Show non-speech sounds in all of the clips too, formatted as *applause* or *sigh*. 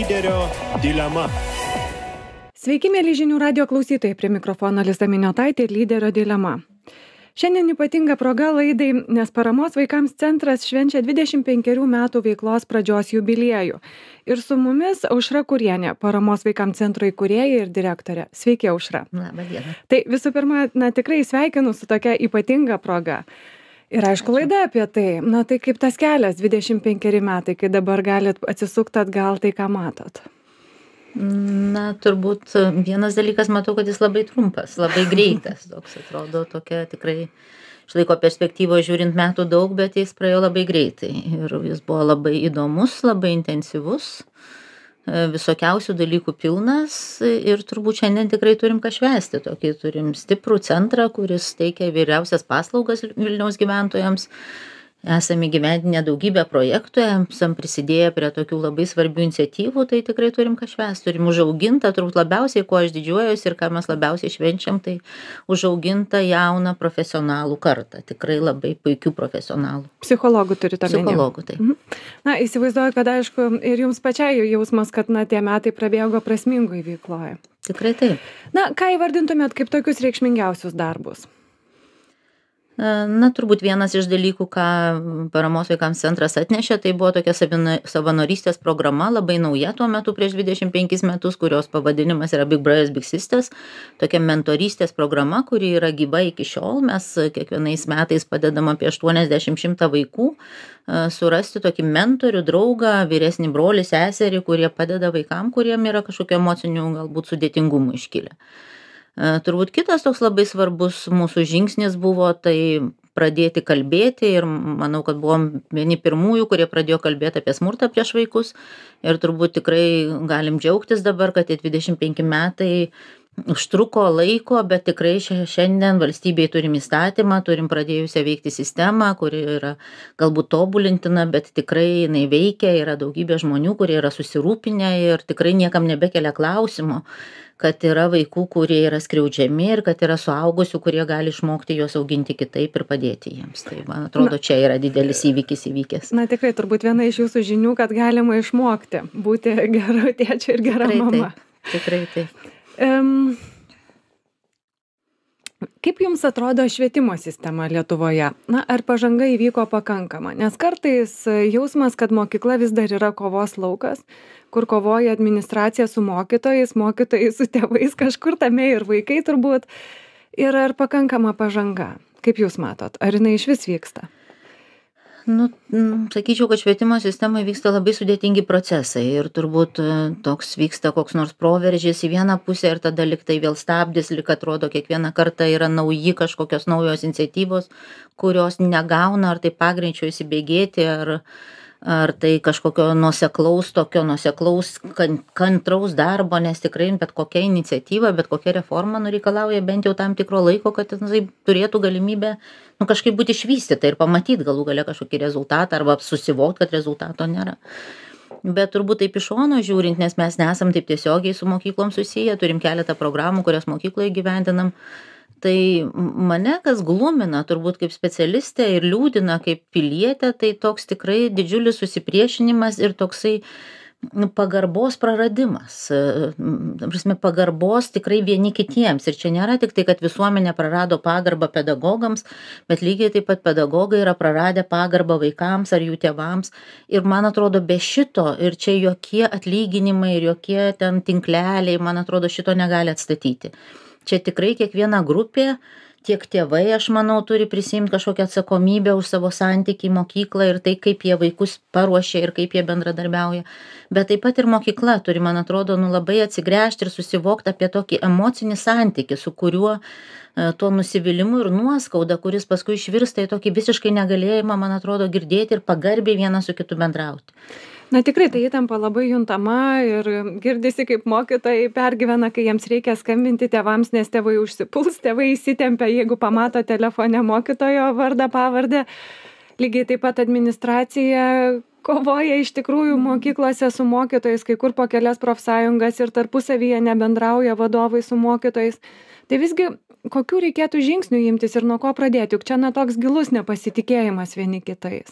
lyderio dilema. Sveiki, mėly žinių radio klausytojai, prie mikrofono Lisa Miniotaitė ir lyderio dilema. Šiandien ypatinga proga laidai, nes paramos vaikams centras švenčia 25 metų veiklos pradžios jubiliejų. Ir su mumis Aušra Kurienė, paramos vaikams centro įkūrėja ir direktorė. Sveiki, Aušra. Labą dieną. Tai visų pirma, na tikrai sveikinu su tokia ypatinga proga. Ir aišku, laida apie tai. Na tai kaip tas kelias, 25 metai, kai dabar galit atsisukti atgal tai, ką matot. Na, turbūt vienas dalykas, matau, kad jis labai trumpas, labai *laughs* greitas. Toks atrodo, tokia tikrai iš laiko perspektyvos žiūrint metų daug, bet jis praėjo labai greitai. Ir jis buvo labai įdomus, labai intensyvus, visokiausių dalykų pilnas. Ir turbūt šiandien tikrai turim ką švesti. Tokį turim stiprų centrą, kuris teikia vyriausias paslaugas Vilniaus gyventojams esam įgyvendinę daugybę projektų esam prisidėję prie tokių labai svarbių iniciatyvų tai tikrai turim ką švęst turim užaugintą turbūt labiausiai kuo aš didžiuojuosi ir ką mes labiausiai švenčiam tai užaugintą jauną profesionalų kartą tikrai labai puikių profesionalų Psichologų turite omeny. psichologų tai Mhm. Na, įsivaizduoju, kad aišku, ir jums pačiai jausmas, kad na, tie metai prabėgo prasmingai veikloje. tikrai taip Na, ką įvardintumėt kaip tokius reikšmingiausius darbus? Na, turbūt vienas iš dalykų, ką paramos vaikams centras atnešė, tai buvo tokia savanorystės programa, labai nauja tuo metu prieš 25 metus, kurios pavadinimas yra Big Brothers Big Sisters. Tokia mentorystės programa, kuri yra gyva iki šiol. Mes kiekvienais metais padedam apie 80-100 vaikų e, surasti tokį mentorių, draugą, vyresnį brolį, seserį, kurie padeda vaikam, kuriem yra kažkokio emocinių galbūt sudėtingumų iškilę. E, Turbūt kitas toks labai svarbus mūsų žingsnis buvo tai pradėti kalbėti ir manau, kad buvom vieni pirmųjų, kurie pradėjo kalbėti apie smurtą prieš vaikus. Ir turbūt tikrai galim džiaugtis dabar, kad tie 25 metai užtruko laiko, bet tikrai šia- šiandien valstybėje turim įstatymą, turim pradėjusią veikti sistemą, kuri yra galbūt tobulintina, bet tikrai jinai veikia, yra daugybė žmonių, kurie yra susirūpinę ir tikrai niekam nebekelia klausimo kad yra vaikų, kurie yra skriaudžiami ir kad yra suaugusių, kurie gali išmokti juos auginti kitaip ir padėti jiems. Tai man atrodo, čia yra didelis įvykis įvykęs. Na, tikrai turbūt viena iš jūsų žinių, kad galima išmokti būti *laughs* geru tėčiu ir gera Tikrai mama. taip. Tikrai taip. Um, kaip jums atrodo švietimo sistema Lietuvoje? Na, ar pažanga įvyko pakankama? Nes kartais e, jausmas, kad mokykla vis dar yra kovos laukas, kur kovoja administracija su mokytojais, mokytojai su tėvais, kažkur tame ir vaikai turbūt. Ir ar pakankama pažanga? Kaip jūs matot? Ar jinai iš vis vyksta? Nu, sakyčiau, kad švietimo sistemoje vyksta labai sudėtingi procesai ir turbūt e, toks vyksta koks nors proveržys į vieną pusę ir tada liktai vėl stabdys, lik atrodo kiekvieną kartą yra nauji kažkokios naujos iniciatyvos, kurios negauna ar tai pagreičiau įsibėgėti, ar, ar tai kažkokio nuoseklaus, tokio nuoseklaus, kan, kantraus darbo, nes tikrai bet kokia iniciatyva, bet kokia reforma nu, reikalauja bent jau tam tikro laiko, kad jisai turėtų galimybę nu, kažkaip būti išvystyta ir pamatyti galų gale kažkokį rezultatą arba susivokti, kad rezultato nėra. Bet turbūt taip iš šono žiūrint, nes mes nesam taip tiesiogiai su mokyklom susiję, turim keletą programų, kurias mokykloje gyvendinam. Tai mane kas glumina turbūt kaip specialistė ir liūdina kaip pilietė, tai toks tikrai didžiulis susipriešinimas ir toksai pagarbos praradimas. e, prasme, pagarbos tikrai vieni kitiems. Ir čia nėra tik tai, kad visuomenė prarado pagarbą pedagogams, bet lygiai taip pat pedagogai yra praradę pagarbą vaikams ar jų tėvams. Ir man atrodo, be šito, ir čia jokie atlyginimai, ir jokie ten tinkleliai, man atrodo, šito negali atstatyti. Čia tikrai kiekviena grupė tiek tėvai aš manau turi prisiimt kažkokią atsakomybę už savo santykį į mokyklą ir tai kaip jie vaikus paruošia ir kaip jie bendradarbiauja. Bet taip pat ir mokykla turi man atrodo nu labai atsigręžt ir susivokt apie tokį emocinį santykį su kuriuo e, tuo nusivylimu ir nuoskauda kuris paskui išvirsta į tokį visiškai negalėjimą man atrodo girdėti ir pagarbiai vienas su kitu bendrauti Na tikrai tai įtampa labai juntama ir girdisi, kaip mokytojai pergyvena, kai jiems reikia skambinti tėvams, nes tėvai užsipuls, tėvai įsitempia, jeigu pamato telefone mokytojo vardą, pavardę. Lygiai taip pat administracija kovoja iš tikrųjų mokyklose su mokytojais, kai kur po kelias profsąjungas ir tarpusavyje nebendrauja vadovai su mokytojais. Tai visgi, kokių reikėtų žingsnių imtis ir nuo ko pradėti, juk čia na toks gilus nepasitikėjimas vieni kitais.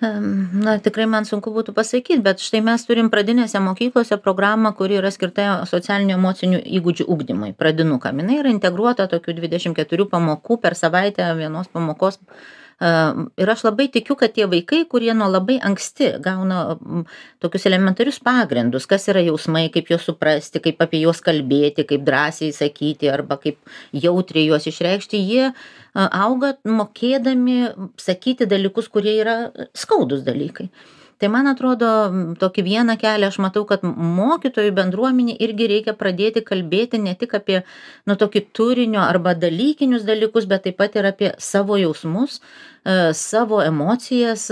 Na, tikrai man sunku būtų pasakyti, bet štai mes turim pradinėse mokyklose programą, kuri yra skirta socialinių emocinių įgūdžių ugdymui, pradinukam. Jis yra integruota tokių 24 pamokų per savaitę vienos pamokos Ir aš labai tikiu, kad tie vaikai, kurie nuo labai anksti gauna tokius elementarius pagrindus, kas yra jausmai, kaip juos suprasti, kaip apie juos kalbėti, kaip drąsiai sakyti arba kaip jautriai juos išreikšti, jie auga mokėdami sakyti dalykus, kurie yra skaudus dalykai tai man atrodo tokį vieną kelią aš matau kad mokytojų bendruomenei irgi reikia pradėti kalbėti ne tik apie nu tokį turinio arba dalykinius dalykus bet taip pat ir apie savo jausmus e, savo emocijas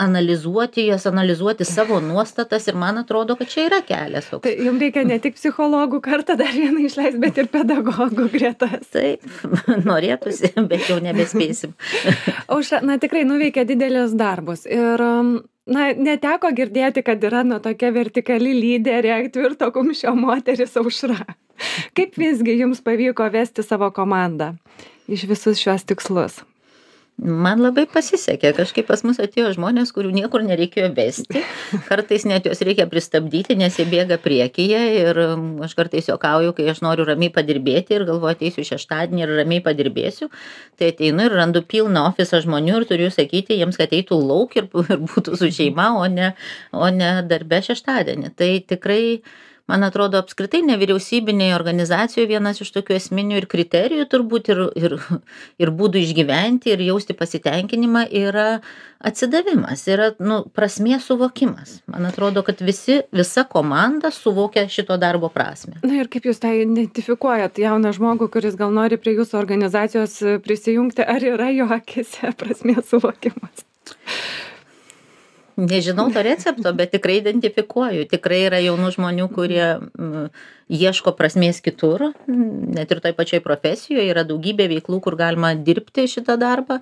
analizuoti jas analizuoti savo nuostatas. Ir man atrodo kad čia yra kelias toks. Tai jum reikia ne tik psichologų kartą dar vieną išleist bet ir pedagogų gretas. Taip *laughs* norėtųsi bet jau nebespėsim. Aušra na tikrai nuveikė didelius darbus. Ir na neteko girdėti kad yra na tokia vertikali lyderė tvirto kumščio moteris aušra. Kaip visgi jums pavyko vesti savo komandą iš visus šiuos tikslus man labai pasisekė. Kažkaip pas mus atėjo žmonės kurių niekur nereikėjo vesti. *laughs* Kartais net juos reikia pristabdyti nes jie bėga priekyje ir aš kartais juokauju kai aš noriu ramiai padirbėti ir galvoju ateisiu šeštadienį ir ramiai padirbėsiu. Tai ateinu ir randu pilną ofisą žmonių ir turiu sakyti jiems kad eitų lauk ir *laughs* ir būtų su šeima o ne o ne darbe šeštadienį. Tai tikrai man atrodo apskritai nevyriausybinėj organizacijoj vienas iš tokių esminių ir kriterijų turbūt ir ir ir būdų išgyventi ir jausti pasitenkinimą yra atsidavimas yra nu prasmės suvokimas. Man atrodo kad visi visa komanda suvokia šito darbo prasmę. Na ir kaip jūs tą identifikuojat jauną žmogų kuris gal nori prie jūsų organizacijos prisijungti ar yra jo akyse *laughs* prasmės suvokimas nežinau to recepto bet tikrai identifikuoju. Tikrai yra jaunų žmonių kurie ieško prasmės kitur net ir toj pačioj profesijoj. Yra daugybė veiklų kur galima dirbti šitą darbą.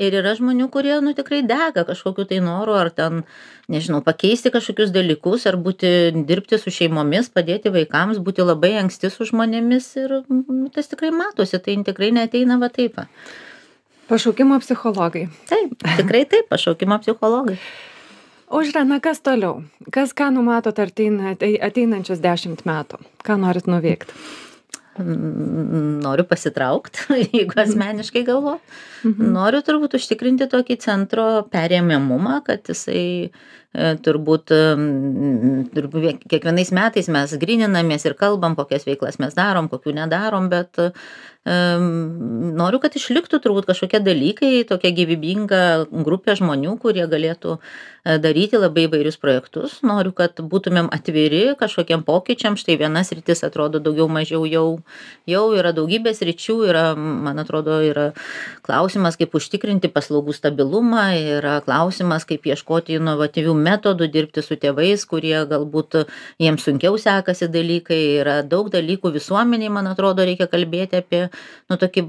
Ir yra žmonių kurie nu tikrai dega kažkokiu tai noru ar ten nežinau pakeisti kažkokius dalykus ar būti dirbti su šeimomis padėti vaikams būti labai anksti su žmonėmis. Ir nu, tas tikrai matosi tai tikrai neateina va taip pašaukimo psichologai. Taip tikrai taip pašaukimo psichologai aušra na kas toliau? Kas ką numatot arteina ateinančius dešimt metų? Ką norit nuveikt noriu pasitraukt *laughs* jeigu asmeniškai galvot. Mhm. noriu turbūt užtikrinti tokį centro perėmimumą kad jisai e, turbūt turbūt kiekvienais metais mes gryninamės ir kalbam kokias veiklas mes darom kokių nedarom bet noriu, kad išliktų turbūt kažkokie dalykai, tokia gyvybinga grupė žmonių, kurie galėtų e, daryti labai įvairius projektus. Noriu, kad būtumėm atviri kažkokiem pokyčiam. Štai vienas rytis atrodo daugiau mažiau jau, jau yra daugybės ryčių, yra, man atrodo, yra klausimas, kaip užtikrinti paslaugų stabilumą, yra klausimas, kaip ieškoti inovatyvių metodų, dirbti su tėvais, kurie galbūt jiems sunkiau sekasi dalykai. Yra daug dalykų visuomeniai, man atrodo, reikia kalbėti apie nu tokį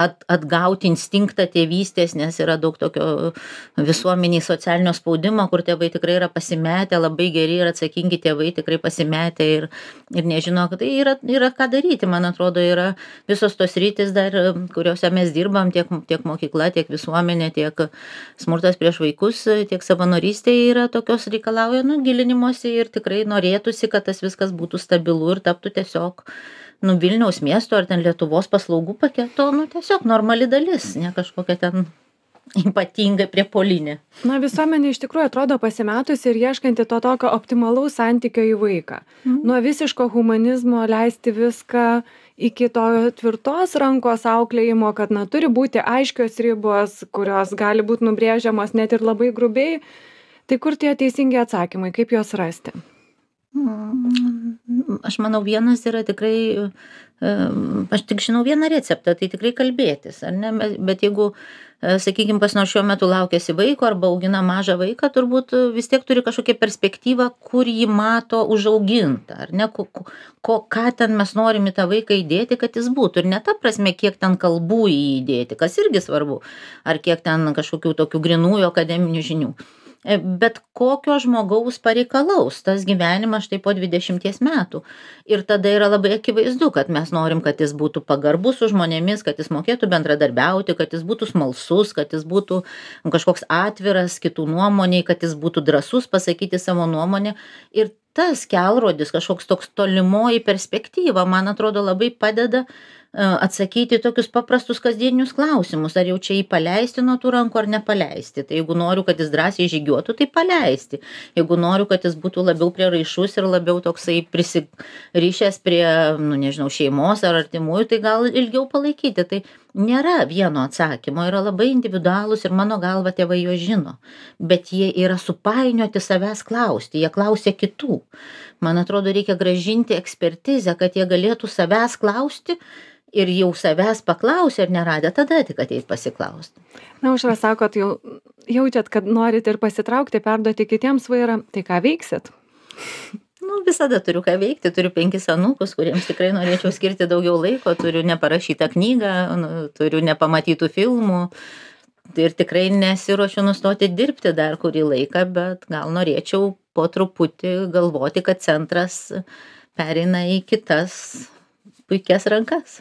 at, atgauti instinktą tėvystės, nes yra daug tokio visuomeniai socialinio spaudimo, kur tėvai tikrai yra pasimetę, labai geri ir atsakingi tėvai tikrai pasimetę ir, ir nežino, kad tai yra, yra ką daryti. Man atrodo, yra visos tos rytis dar, kuriuose mes dirbam, tiek, tiek mokykla, tiek visuomenė, tiek smurtas prieš vaikus, tiek savanorystė yra tokios reikalauja, nu, gilinimuose ir tikrai norėtųsi, kad tas viskas būtų stabilu ir taptų tiesiog nu vilniaus miesto ar ten lietuvos paslaugų paketo nu tiesiog normali dalis ne kažkokia ten ypatingai priepuolinė na visuomenė iš tikrųjų atrodo pasimetusi ir ieškanti to tokio optimalaus santykio į vaiką mhm. nuo visiško humanizmo leisti viską iki to tvirtos rankos auklėjimo kad na turi būti aiškios ribos kurios gali būt nubrėžiamos net ir labai grubiai tai kur tie teisingi atsakymai kaip juos rasti Mm, aš manau, vienas yra tikrai, aš tik žinau vieną receptą, tai tikrai kalbėtis, ar ne? Bet jeigu, e, sakykime, kas nors šiuo metu laukėsi vaiko arba augina mažą vaiką, turbūt vis tiek turi kažkokią perspektyvą, kur jį mato užaugintą, ar ne? Ko, ko, ką ten mes norim į tą vaiką įdėti, kad jis būtų. Ir ne ta prasme, kiek ten kalbų įdėti, kas irgi svarbu, ar kiek ten kažkokių tokių grinųjų akademinių žinių E, bet kokio žmogaus pareikalaus tas gyvenimas štai po 20 metų. Ir tada yra labai akivaizdu, kad mes norim, kad jis būtų pagarbus su žmonėmis, kad jis mokėtų bendradarbiauti, kad jis būtų smalsus, kad jis būtų kažkoks atviras kitų nuomoniai, kad jis būtų drasus pasakyti savo nuomonę. Ir tas kelrodis, kažkoks toks tolimoji perspektyva, man atrodo, labai padeda atsakyti į tokius paprastus kasdieninius klausimus. Ar jau čia jį paleisti nuo tų rankų ar nepaleisti? Tai jeigu noriu kad jis drąsiai žygiuotų tai paleisti. Jeigu noriu kad jis būtų labiau prieraišus ir labiau toksai prisirišęs prie nu nežinau šeimos ar artimųjų tai gal ilgiau palaikyti. Tai nėra vieno atsakymo yra labai individualūs ir mano galva tėvai juos žino bet jie yra supainioti savęs klausti jie klausia kitų man atrodo reikia grąžinti ekspertizę kad jie galėtų savęs klausti ir jau savęs paklausę ir neradę, tada tik ateit pasiklausti. Na, užra sakot, jau jaučiat, kad norit ir pasitraukti, perduoti kitiems vairą, tai ką veiksit? Nu, visada turiu ką veikti, turiu penkis anūkus, kuriems tikrai norėčiau skirti daugiau laiko, turiu neparašytą knygą, nu, turiu nepamatytų filmų ir tikrai nesiuošiu nustoti dirbti dar kurį laiką, bet gal norėčiau po truputį galvoti, kad centras pereina į kitas puikias rankas.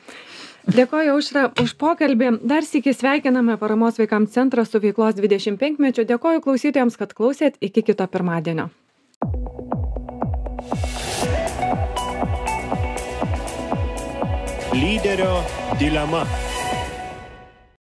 Dėkoju Aušra už pokalbį. Dar sėki sveikiname Paramos vaikams centrą su veiklos 25-mečiu. Dėkoju klausytojams, kad klausėt. Iki kito pirmadienio. Lyderio dilema.